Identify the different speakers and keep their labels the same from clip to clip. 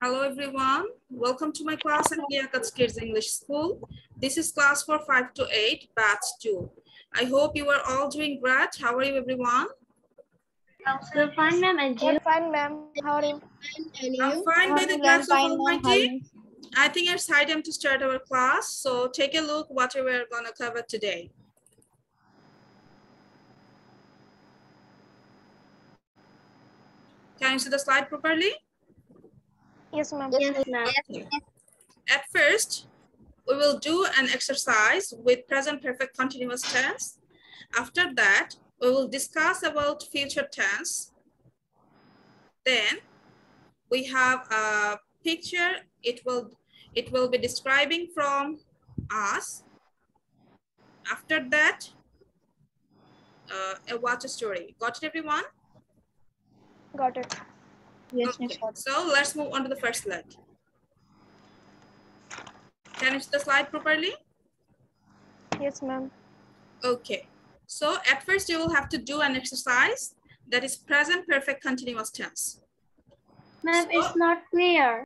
Speaker 1: Hello everyone, welcome to my class at Liaquat Kids English School. This is class for 5 to 8, batch 2. I hope you are all doing great. How are you everyone?
Speaker 2: We're fine, ma'am. And you?
Speaker 3: We're fine, ma'am. How are you?
Speaker 1: I'm fine by the
Speaker 3: I'm
Speaker 1: grace of
Speaker 3: fine, ma'am. How are
Speaker 1: Almighty. I think it's high time to start our class. So take a look what we're gonna cover today. Can you see the slide properly?
Speaker 3: Yes, ma'am.
Speaker 2: Yes, ma'am.
Speaker 1: At first, we will do an exercise with present perfect continuous tense. After that, we will discuss about future tense. Then we have a picture. It will, it will be describing from us. After that, uh, a watch story. Got it, everyone?
Speaker 3: Got it.
Speaker 2: Yes,
Speaker 1: Okay, so let's move on to the first slide. Can you see the slide properly?
Speaker 3: Yes, ma'am.
Speaker 1: Okay, so at first you will have to do an exercise that is present perfect continuous tense.
Speaker 2: Ma'am, it's not clear.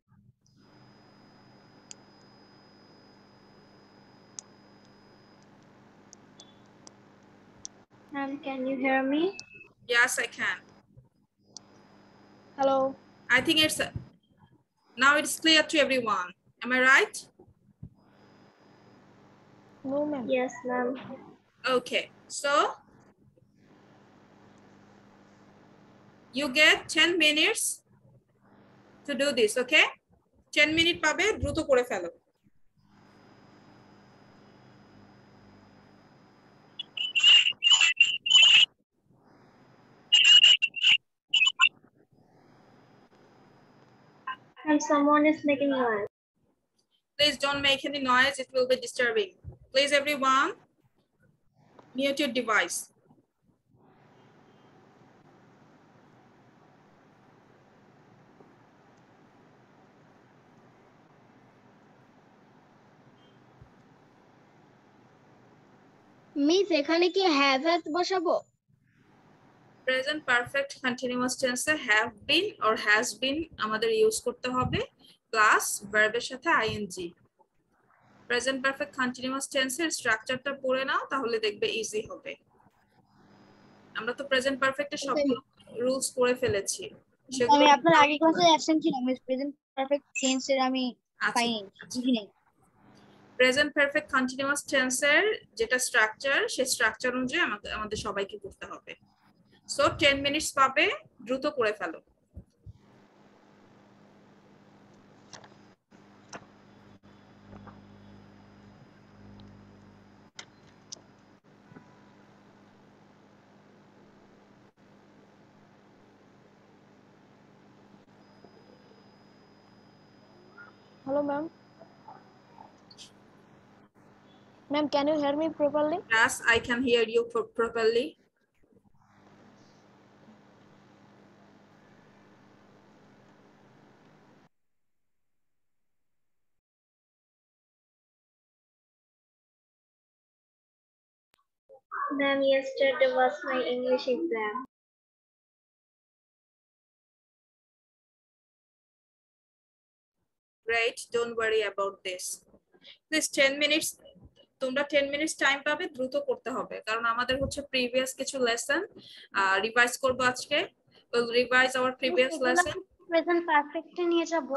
Speaker 2: Ma'am, can you hear me?
Speaker 1: Yes, I can.
Speaker 3: Hello.
Speaker 1: I think it's, now it's clear to everyone. Am I right?
Speaker 3: No, ma'am.
Speaker 2: Yes, ma'am.
Speaker 1: Okay, so you get 10 minutes to do this, okay? 10 minute পাবে দ্রুত করে ফেলো।
Speaker 2: And someone is making noise.
Speaker 1: Please don't make any noise, it will be disturbing. Please everyone, mute your device.
Speaker 4: Miss এখানে কি have has বসাবো
Speaker 1: present perfect continuous টেন্সে have been or has been আমাদের use করতে হবে plus ভার্বের সাথে ING present perfect continuous টেন্সের স্ট্রাকচারটা পড়ে নাও তাহলে দেখবে ইজি হবে। আমরা তো প্রেজেন্ট পারফেক্টের সব রুলস করে ফেলেছি।
Speaker 4: আমি আপনার আগে ক্লাসে অ্যাবসেন্ট ছিলাম প্রেজেন্ট পারফেক্ট টেন্সের আমি
Speaker 1: আচ্ছা,
Speaker 4: পাইনি বুঝি নাই।
Speaker 1: প্রেজেন্ট পারফেক্ট কন্টিনিউয়াস টেন্সের যেটা স্ট্রাকচার সেই স্ট্রাকচার অনুযায়ী আমাদের সবাইকে করতে হবে। সো 10 মিনিটস পাবে দ্রুত করে ফেলো
Speaker 3: Hello, ma'am. Ma'am, can you hear me properly?
Speaker 1: Yes, I can hear you pro- properly.
Speaker 2: Ma'am, yesterday was my English exam.
Speaker 1: Great, don't worry about this. Please 10 minutes তোমরা 10 minutes time পাবে দ্রুত করতে হবে কারণ আমাদের হচ্ছে প্রিভিয়াস কিছু lesson revise করব আজকে will revise our
Speaker 2: previous
Speaker 1: lesson
Speaker 2: present perfect নিয়ে যাব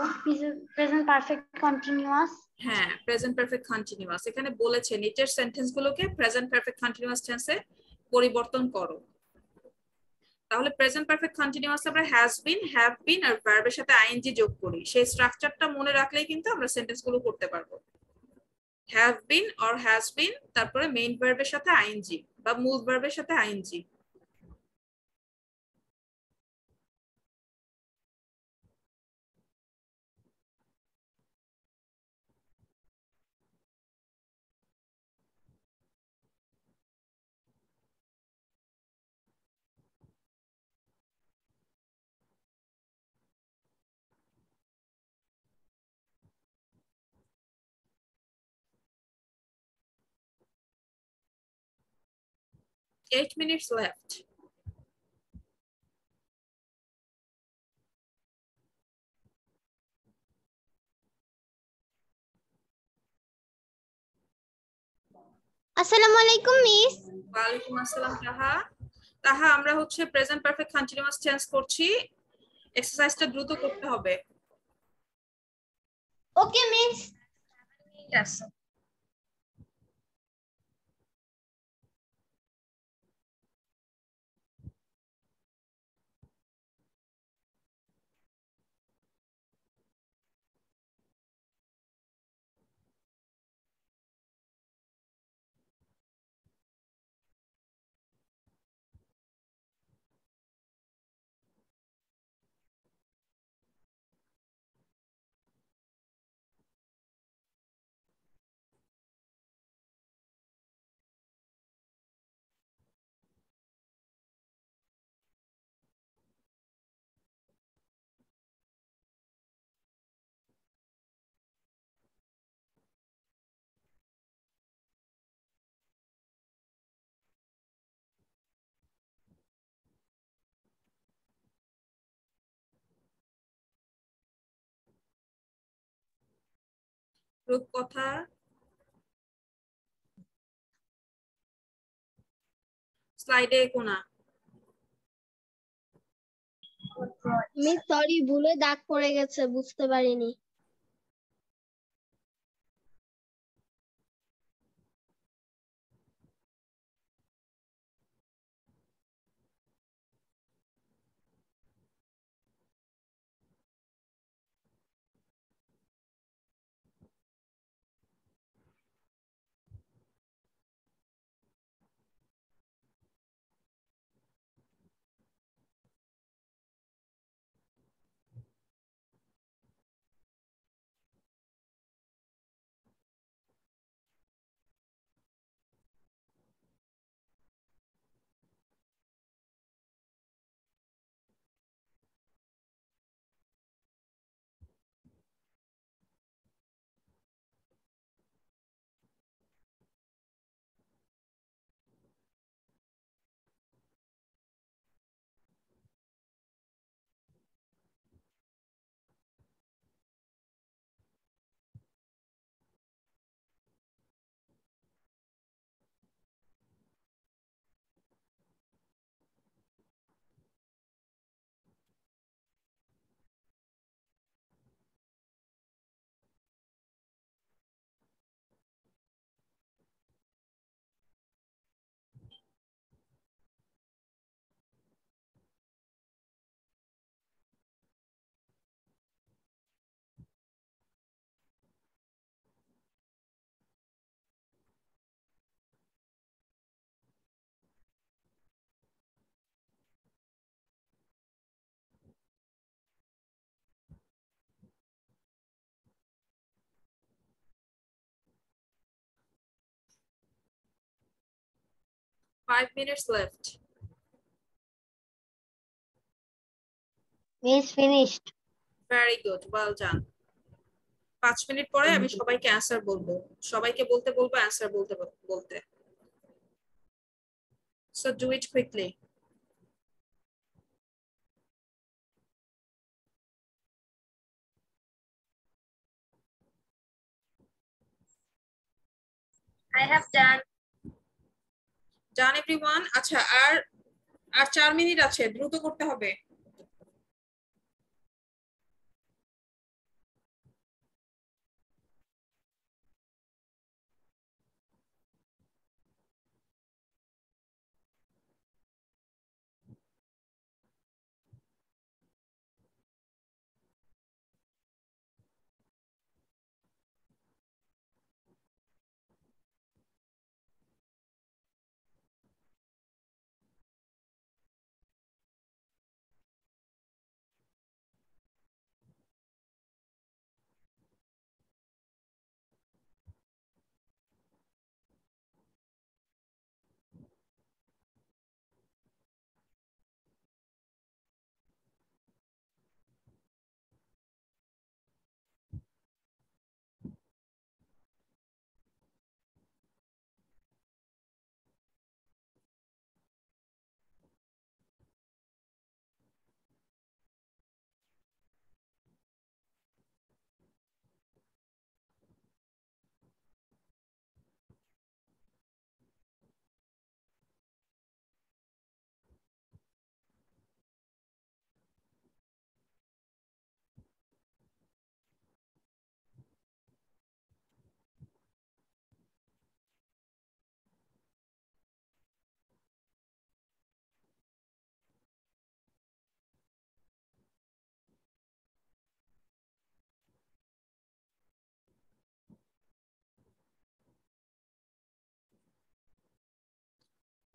Speaker 2: প্রেজেন্ট পারফেক্ট কন্টিনিউয়াস
Speaker 1: হ্যাঁ প্রেজেন্ট পারফেক্ট কন্টিনিউয়াস এখানে বলেছে, নিচের সেন্টেন্স গুলোকে প্রেজেন্ট পারফেক্ট কন্টিনিউয়াস টেন্সে পরিবর্তন করো। তাহলে প্রেজেন্ট পারফেক্ট কন্টিনিউয়াস আমরা হ্যাজ বিন হ্যাভ বিন আর ভার্বের সাথে আইএনজি যোগ করি। সেই স্ট্রাকচারটা মনে রাখলেই কিন্তু আমরা সেন্টেন্সগুলো করতে পারব। Have been or has been তারপরে মেইন ভার্বের সাথে আইএনজি বা মূল ভার্বের সাথে আইএনজি eight minutes left.
Speaker 4: আসসালামু আলাইকুম মিস
Speaker 1: ওয়ালাইকুম আসসালাম তাহা তাহা আমরা হচ্ছে প্রেজেন্ট পারফেক্ট কন্টিনিউয়াস টেন্স করছি। এক্সারসাইজটা দ্রুত করতে হবে।
Speaker 4: ওকে মিস ঠিক আছে
Speaker 1: রূপকথা স্লাইডে কোনা।
Speaker 4: মিস সরি ভুলে দাগ পড়ে গেছে বুঝতে পারিনি।
Speaker 1: Five minutes left
Speaker 4: miss finished
Speaker 1: very good well done পাঁচ মিনিট পরে আমি সবাইকে অ্যান্সার বলব। সবাইকে বলতে বলব অ্যান্সার বলতে বল- বলতে। So do it quickly
Speaker 5: I have done.
Speaker 1: Done everyone আচ্ছা আর আর চার মিনিট আছে দ্রুত করতে হবে।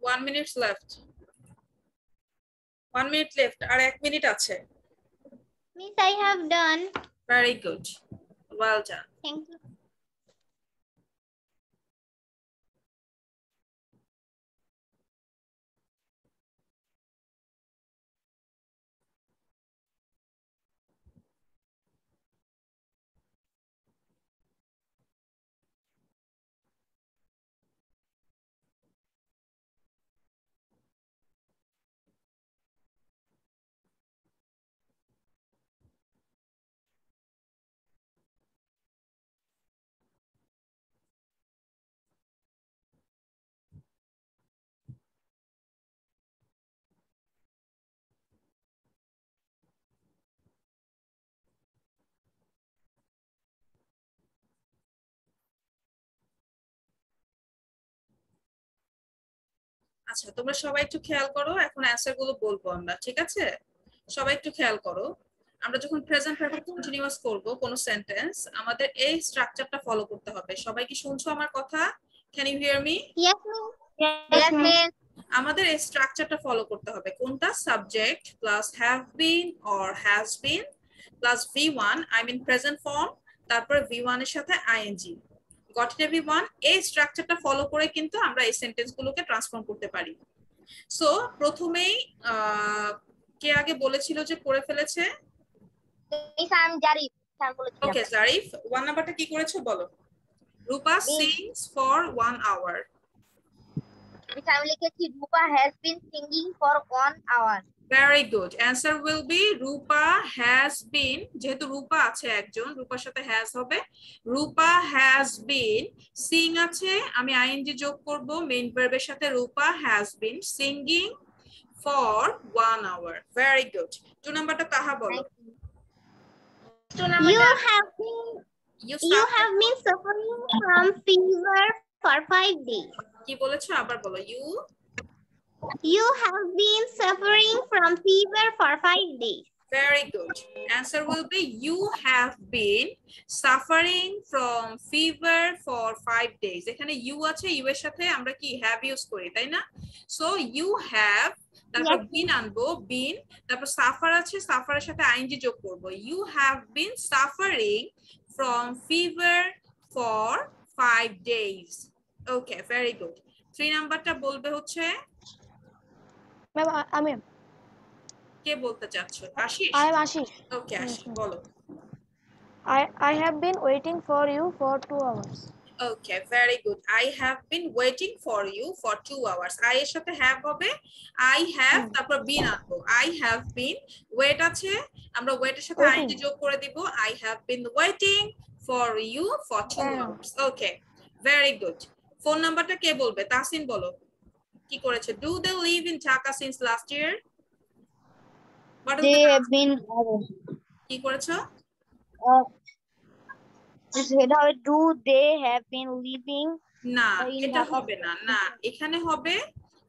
Speaker 1: One minutes left one minute left আর এক মিনিট আছে।
Speaker 4: Miss, I have done.
Speaker 1: Very good well done
Speaker 4: Thank you.
Speaker 1: আচ্ছা তোমরা সবাই একটু খেয়াল করো এখন অ্যান্সারগুলো বলব আমরা ঠিক আছে? সবাই একটু খেয়াল করো। আমরা যখন প্রেজেন্ট পারফেক্ট কন্টিনিউয়াস করব কোন সেন্টেন্স আমাদের এই স্ট্রাকচারটা ফলো করতে হবে। সবাই কি শুনছো আমার কথা? Can you hear me.
Speaker 4: Yes, miss.
Speaker 1: আমাদের এই স্ট্রাকচারটা ফলো করতে হবে। কোনটা? Subject plus have been or has been plus V one I mean present form তারপর ভি ওয়ানের সাথে ING got it V one এই স্ট্রাকচারটা ফলো করে কিন্তু আমরা এই সেন্টেন্স গুলোকে ট্রান্সফর্ম করতে পারি সো প্রথমেই কে আগে বলেছিল যে করে ফেলেছে
Speaker 5: I'm Jarif. I'm বলেছিলাম।
Speaker 1: ওকে জারিফ ওয়ান নাম্বারটা কি করেছ বলো Rupa sings for one
Speaker 5: hour আমি লিখেছি Rupa has been singing for one hour.
Speaker 1: Very good answer will be Rupa has been যেহেতু রূপা আছে একজন রূপার সাথে হ্যাজ হবে। রূপা হ্যাজ বিন সিং আছে আমি আইএনজি যোগ করব মেইন ভার্বের সাথে Rupa has been singing for one hour very good two নাম্বারটা তাহা বলো।
Speaker 5: Two
Speaker 4: You
Speaker 5: number
Speaker 4: have been
Speaker 1: you
Speaker 4: you have been suffering from fever for five
Speaker 1: কি বলেছ? আবার বলো। You
Speaker 4: You have been suffering from fever for five days.
Speaker 1: Very good. Answer will be you have been suffering from fever for five days. এখানে you আছে you এর সাথে আমরা কি have use করি তাই না so you have তারপর been আনব been তারপর suffer আছে এর সাথে ing যোগ করব you have been suffering from fever for five days okay very good three নাম্বারটা বলবে হচ্ছে
Speaker 3: ম্যাম আমি
Speaker 1: কে বলতে চাচ্ছো? আশিস?
Speaker 3: আই
Speaker 1: এর সাথে হ্যাভ হবে। আই তারপর বিন আসবে আই হ্যাভ বিন ওয়েট আছে। আমরা ওয়েট সাথে আই যোগ করে দিব। I waiting for you for
Speaker 3: 2
Speaker 1: hours okay very good phone নাম্বারটা কে বলবে? তাসিন বলো। কি করেছে? Do they live in Dhaka since last year? What is
Speaker 5: They
Speaker 1: the- কি করেছ?
Speaker 5: সেটা হবে do they have been living
Speaker 1: না এটা হবে না না এখানে হবে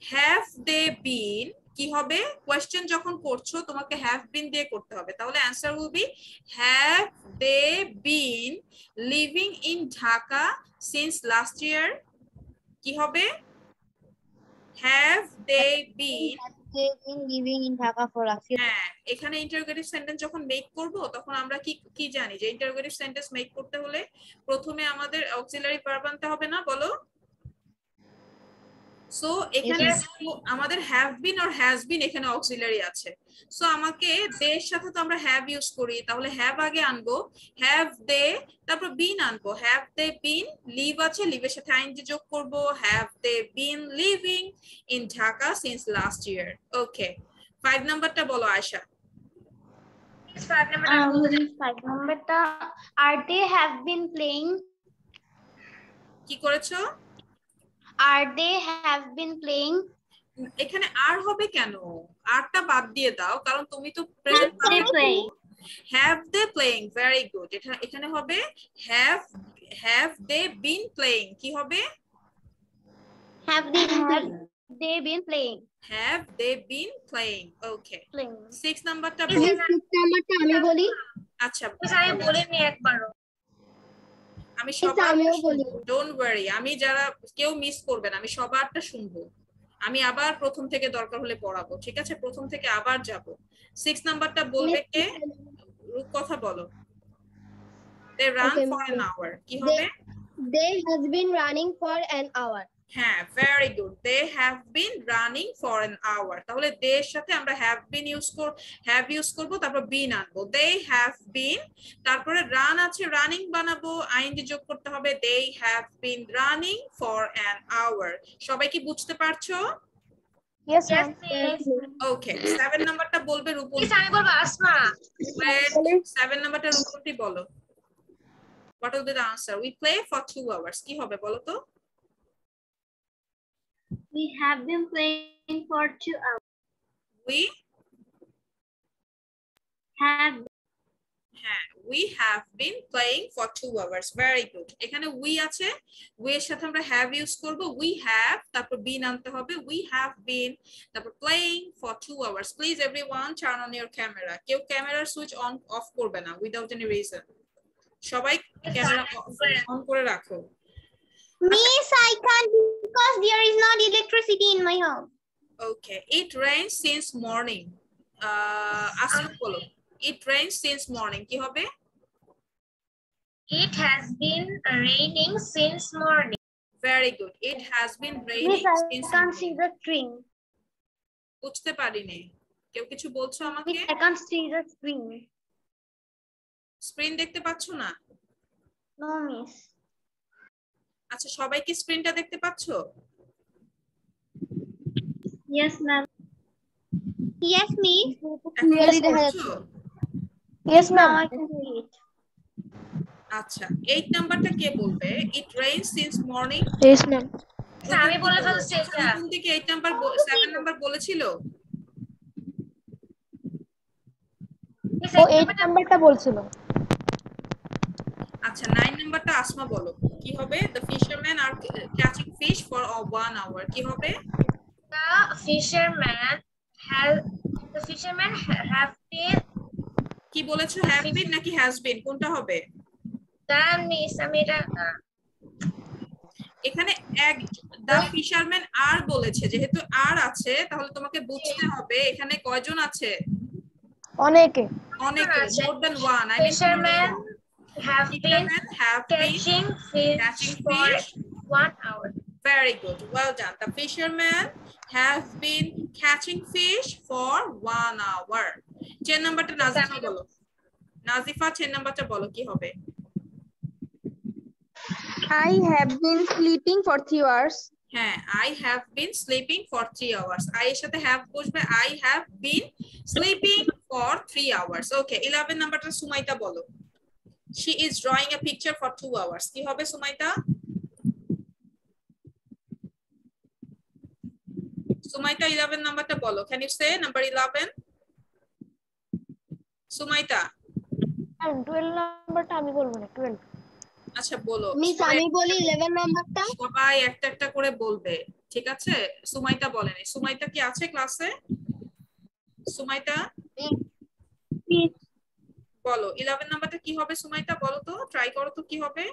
Speaker 1: হ্যাভ দে বিন কি হবে? কোয়েশ্চেন যখন করছ তোমাকে হ্যাভ বিন দিয়ে করতে হবে তাহলে answer will be have they been living in Dhaka since last year কি হবে? হ্যাভ দে বিন হ্যাঁ এখানে ইন্টারোগেটিভ সেন্টেন্স যখন মেক করব তখন আমরা কি কি জানি? যে ইন্টারোগেটিভ সেন্টেন্স মেক করতে হলে প্রথমে আমাদের অক্সিলারি ভার্ব আনতে হবে না বলো? সো এখানে আমাদের হ্যাভ বিন আর হ্যাজ বিন এখানে অক্সিলারি আছে। সো আমাকে দে এর সাথে তো আমরা হ্যাভ ইউজ করি তাহলে হ্যাভ আগে আনব হ্যাভ দে তারপর বিন আনব। হ্যাভ দে বিন লিভ আছে লিভের সাথে আইনজি যোগ করব। Have they been living in Dhaka since last year okay five নাম্বারটা বলো
Speaker 5: Ayesha number
Speaker 2: ta, are they have been playing?
Speaker 1: কি করেছ?
Speaker 2: Are they have been playing?
Speaker 1: এখানে আর হবে কেন? আরটা বাদ দিয়ে দাও কারণ তুমি তো present
Speaker 2: have they playing
Speaker 1: very good এটা এখানে হবে have have they been playing কি হবে?
Speaker 2: They have they been playing?
Speaker 1: Have they been playing okay
Speaker 2: Playing.
Speaker 1: Six নাম্বারটা
Speaker 4: Miss, six নাম্বারটা আমি বলি।
Speaker 1: আচ্ছা
Speaker 5: আমি বলিনি একবারও
Speaker 1: আমি সবার ডোন্ট ওয়ারি আমি যারা কেউ মিস করবে না আমি সবারটা শুনব। আমি আবার প্রথম থেকে দরকার হলে পড়াবো ঠিক আছে? প্রথম থেকে আবার যাব। সিক্স নাম্বারটা বলবে কে? রূপ কথা বলো।
Speaker 6: They
Speaker 1: run
Speaker 6: for.
Speaker 1: An hour কি হবে?
Speaker 6: They has been running for an hour.
Speaker 1: হ্যাঁ very good they have been running for an hour তাহলে দে এর সাথে আমরা হ্যাভ বিন ইউজ কর হ্যাভ ইউজ করব তারপর বিন আনব। দে হ্যাভ বিন তারপরে রান আছে রানিং বানাবো আইএনজি যোগ করতে হবে। They have been running for an hour সবাই কি বুঝতে পারছ?
Speaker 3: Yes, ma'am.
Speaker 1: ওকে সেভেন নাম্বারটা বলবে রূপম।
Speaker 7: আমি বলব আসমা।
Speaker 1: সেভেন নাম্বারটা রূপমটি বলো। What will be the answer we play for two hours কি হবে বলো তো?
Speaker 2: We have been playing for two hours.
Speaker 1: We
Speaker 2: Have
Speaker 1: we have been playing for two hours very good এখানে উই আছে। উই এর সাথে আমরা হ্যাভ ইউজ করব। উই হ্যাভ তারপর বিন আনতে হবে। উই হ্যাভ বিন তারপর playing for two hours please everyone turn on your camera কেউ ক্যামেরার সুইচ অন অফ করবে না উইদাউট এনি রিজন সবাই ক্যামেরা অন করে রাখো।
Speaker 4: Miss, I can't because there is not electricity in my home.
Speaker 1: Okay it rain since morning আসলে বলো ইট rain since morning কি হবে
Speaker 7: It has been raining since morning.
Speaker 1: Very good it has been raining
Speaker 2: Miss, since
Speaker 1: I
Speaker 2: can't see the screen.
Speaker 1: বুঝতে পারিনি কেউ কিছু বলছো আমাকে
Speaker 2: Miss, I can't see the screen.
Speaker 1: Screen দেখতে পাচ্ছ না
Speaker 2: No, miss.
Speaker 1: আচ্ছা সবাই কি স্ক্রিনটা দেখতে পাচ্ছ?
Speaker 2: Now
Speaker 3: ma'am.
Speaker 2: I can see it.
Speaker 1: আচ্ছা এইট নাম্বারটা কে বলবে? It rain since morning
Speaker 3: Yes, ma'am.
Speaker 7: আমি বলে ফেলছি এটা।
Speaker 1: এইট নাম্বার সেভেন নাম্বার বলেছিল?
Speaker 3: ও নাম্বারটা বলছিল।
Speaker 1: আচ্ছা নাইন নাম্বারটা আসমা বলো। কি হবে? The fisherman are catching fish for one hour কি হবে?
Speaker 7: Fisherman has the fisherman ha- have been
Speaker 1: কি বলেছ? হ্যাভ বিন নাকি হ্যাজ বিন কোনটা হবে?
Speaker 7: দাঁড়ান মিস আমি এটা
Speaker 1: এখানে এক দা ফিশারম্যান আর বলেছে। যেহেতু আর আছে তাহলে তোমাকে বুঝতে হবে এখানে কয়জন আছে?
Speaker 3: অনেকে।
Speaker 1: অনেক
Speaker 7: আছে।
Speaker 1: More than one I mean
Speaker 7: fisherman have been
Speaker 1: fishermen have been
Speaker 7: catching fish
Speaker 1: catching
Speaker 7: for
Speaker 1: fish
Speaker 7: one hour.
Speaker 1: Very good. Well done. The fishermen have been catching fish for one hour. Chain নাম্বারটা নাজিফা বলো Nazifa chain নাম্বারটা বলো কি হবে
Speaker 6: I have been sleeping for three hours.
Speaker 1: হ্যাঁ I have been sleeping for three hours I এর সাথে have বসবে I have been sleeping for three hours okay eleven নাম্বারটা সুমাইতা বলো She is drawing a picture for two hours কি হবে Sumaita? Sumaita eleven নাম্বারটা বলো। Can you say number eleven Sumaita.
Speaker 3: Twelve নাম্বারটা আমি বলব না টুয়েলভ
Speaker 1: আচ্ছা বলো। সবাই
Speaker 6: আমি বলি 11 নাম্বারটা?
Speaker 1: সবাই একটা একটা করে বলবে ঠিক আছে? সুমাইতা বলেনি সুমাইতা কি আছে ক্লাসে সুমাইতা? বলো ইলেভেন নাম্বারটা কি হবে সুমাইতা বলো তো ট্রাই করো তো কি হবে?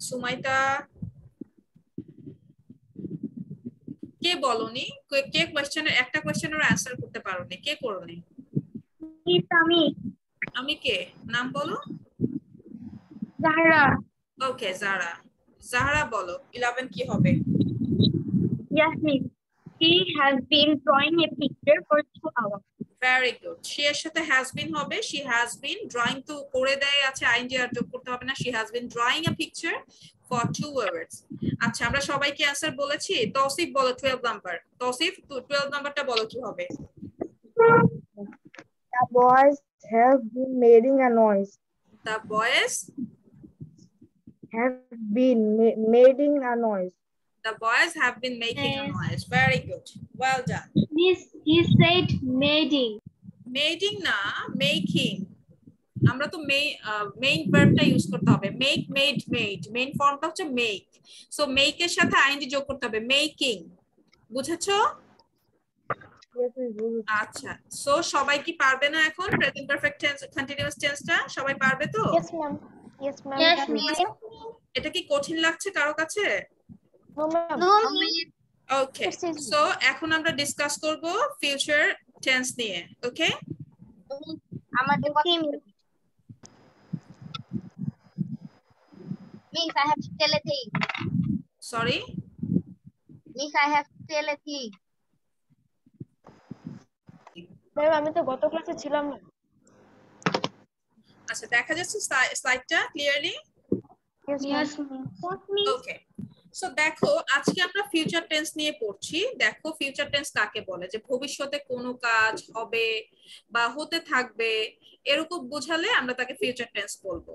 Speaker 1: সুমাইতা কে বলনি? কে- কোয়েশ্চেনের একটা কোয়েশ্চেনের অ্যান্সার করতে পারোনি কে করনি?
Speaker 2: আমি।
Speaker 1: আমি কে? নাম বলো।
Speaker 2: Zahra.
Speaker 1: ওকে জারা জাহরা বলো ইলেভেন কি হবে?
Speaker 2: Yes, miss. Has been drawing a picture for two hours.
Speaker 1: Very good she এর সাথে হ্যাজ বিন হবে শি হ্যাজ বিন ড্রয়িং তো করে দেয় আছে আইনজি আর যোগ করতে হবে না she has been drawing a picture for two hours আচ্ছা আমরা সবাইকে অ্যান্সার বলেছি তৌসিফ বলো 12 নাম্বার তৌসিফ 12 নাম্বারটা বলো কি হবে
Speaker 5: The boys have been making a noise.
Speaker 1: The boys
Speaker 5: Have been ma- making a noise.
Speaker 1: Boys have been making a
Speaker 2: Yes.
Speaker 1: Noise very good well done
Speaker 2: Miss, he said mating.
Speaker 1: মেডিং না making আমরা তো main ভার্বটা use করতে হবে। Make made made main ফর্মটা হচ্ছে make so make এর সাথে আইএনজি যোগ করতে হবে। মেকিং বুঝেছ. আচ্ছা। সো সবাই কি পারবে না এখন? প্রেজেন্ট পারফেক্ট টেন্স কন্টিনিউয়াস টেন্সটা সবাই পারবে তো?
Speaker 3: ইয়েস ম্যাম ইয়েস ম্যাম
Speaker 1: এটা কি কঠিন লাগছে কারও কাছে? ওকে. সো এখন আমরা ডিসকাস করব ফিউচার টেন্স নিয়ে ওকে
Speaker 5: আমাদের
Speaker 4: miss.
Speaker 5: I have to tell a thing.
Speaker 1: Sorry
Speaker 5: Miss, I have to tell a thing.
Speaker 3: Ma'am আমি তো গত ক্লাসে ছিলাম না
Speaker 1: আচ্ছা দেখা যাচ্ছে স্লাইডটা ক্লিয়ারলি. ওকে সো দেখো, আজকে আমরা ফিউচার টেন্স নিয়ে পড়ছি। দেখো ফিউচার টেন্স কাকে বলে? যে ভবিষ্যতে কোনো কাজ হবে বা হতে থাকবে, এরকম বোঝালে আমরা তাকে ফিউচার টেন্স বলব।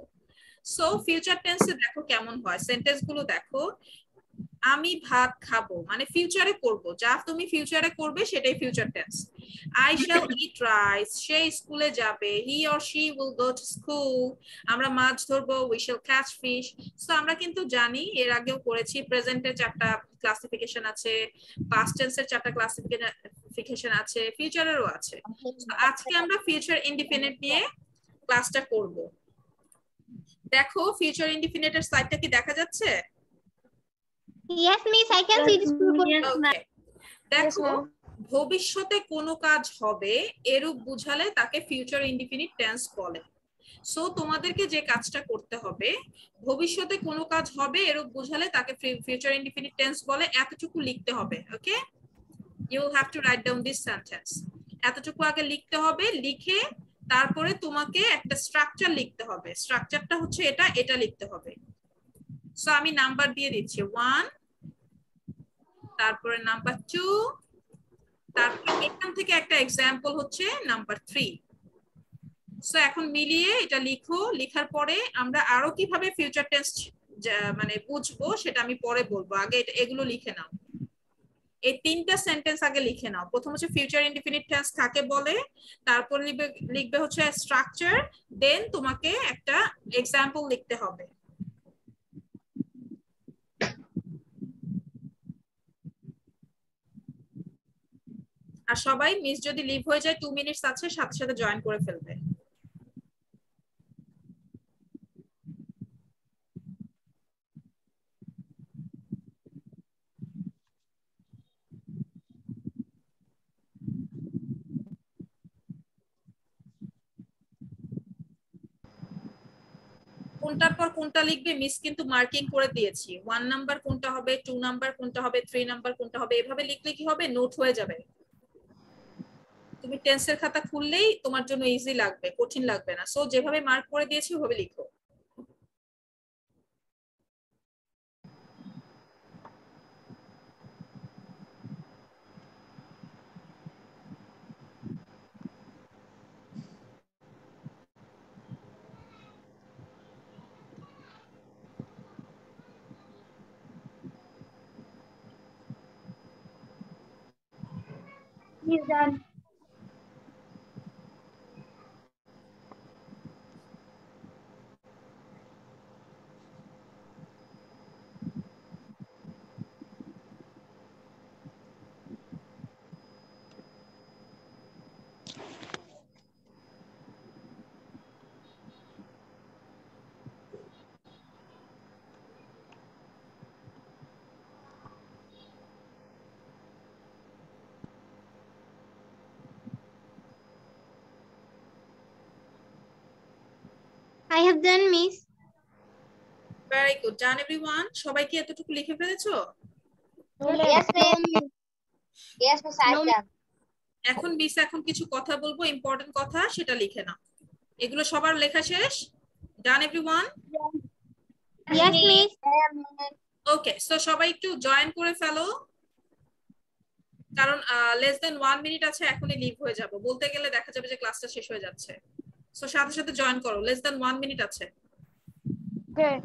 Speaker 1: সো ফিউচার টেন্সে দেখো কেমন হয়। সেন্টেন্সগুলো দেখো। আমি ভাত খাব মানে ফিউচারে করব। যা তুমি ফিউচারে করবে সেটাই future tense I shall eat rice সে স্কুলে যাবে he or she will go to school আমরা মাছ ধরবো we shall catch fish so আমরা কিন্তু জানি এর আগেও করেছি প্রেজেন্টের চারটা ক্লাসিফিকেশন আছে পাস্ট টেন্সের চারটা ক্লাসিফিকেশন আছে ফিউচারেরও আছে। আজকে আমরা ফিউচার ইন্ডিপেন্ডেন্ট নিয়ে ক্লাসটা করব। দেখো ফিউচার ইন্ডিপেন্ডেন্টের সাইডটা কি দেখা যাচ্ছে?
Speaker 4: Yes, miss. I can see this purple.
Speaker 1: Okay. দেখো
Speaker 3: ma'am.
Speaker 1: ভবিষ্যতে কোনো কাজ হবে এরূপ বুঝালে তাকে ফিউচার ইন্ডিপেন্ডেন্ট টেন্স বলে সো তোমাদেরকে যে কাজটা করতে হবে ভবিষ্যতে কোনো কাজ হবে এরূপ বুঝালে তাকে ফিউচার ইন্ডিপেন্ডেন্ট টেন্স বলে এতটুকু লিখতে হবে okay you have to write down this sentence এতটুকু আগে লিখতে হবে লিখে তারপরে তোমাকে একটা স্ট্রাকচার লিখতে হবে স্ট্রাকচারটা হচ্ছে এটা এটা লিখতে হবে সো আমি নাম্বার দিয়ে দিচ্ছি। ওয়ান তারপরে নাম্বার টু তারপর এখান থেকে একটা এক্সাম্পল হচ্ছে নাম্বার থ্রি সো এখন মিলিয়ে এটা লিখো। লেখার পরে আমরা আরও কীভাবে ফিউচার টেন্স মানে বুঝব সেটা আমি পরে বলব। আগে এগুলো লিখে নাও। এই তিনটা সেন্টেন্স আগে লিখে নাও। প্রথম হচ্ছে ফিউচার ইনডিফিনিট টেন্স কাকে বলে? তারপর লিখবে লিখবে হচ্ছে স্ট্রাকচার দেন তোমাকে একটা এক্সাম্পল লিখতে হবে। আর সবাই মিস যদি লিভ হয়ে যায় টু মিনিটস আছে, সাথে সাথে জয়েন করে ফেলবে। কোনটার পর কোনটা লিখবে মিস কিন্তু মার্কিং করে দিয়েছি। ওয়ান নাম্বার কোনটা হবে টু নাম্বার কোনটা হবে থ্রি নাম্বার কোনটা হবে, এভাবে লিখলে কি হবে? নোট হয়ে যাবে। তুমি টেন্সের খাতা খুললেই তোমার জন্য ইজি লাগবে, কঠিন লাগবে না সো যেভাবে মার্ক করে দিয়েছি, ওভাবে লিখো
Speaker 2: He's done.
Speaker 4: Have done, miss.
Speaker 1: Very good done everyone সবাই কি এতটুকু লিখে ফেলেছো?
Speaker 5: Yes, miss. Yes, miss, I done.
Speaker 1: এখন মিস এখন কিছু কথা বলব ইম্পর্টেন্ট কথা সেটা লিখে নাও। এগুলো সবার লেখা শেষ? Done everyone
Speaker 4: Yes, miss.
Speaker 1: Okay so সবাই একটু জয়েন করে ফেলো। কারণ লেস দেন ওয়ান মিনিট আছে এখনই লিভ হয়ে যাব। বলতে গেলে দেখা যাবে যে ক্লাসটা শেষ হয়ে যাচ্ছে। সাথে সাথে জয়েন করো লেস দেন ওয়ান মিনিট আছে
Speaker 3: Okay.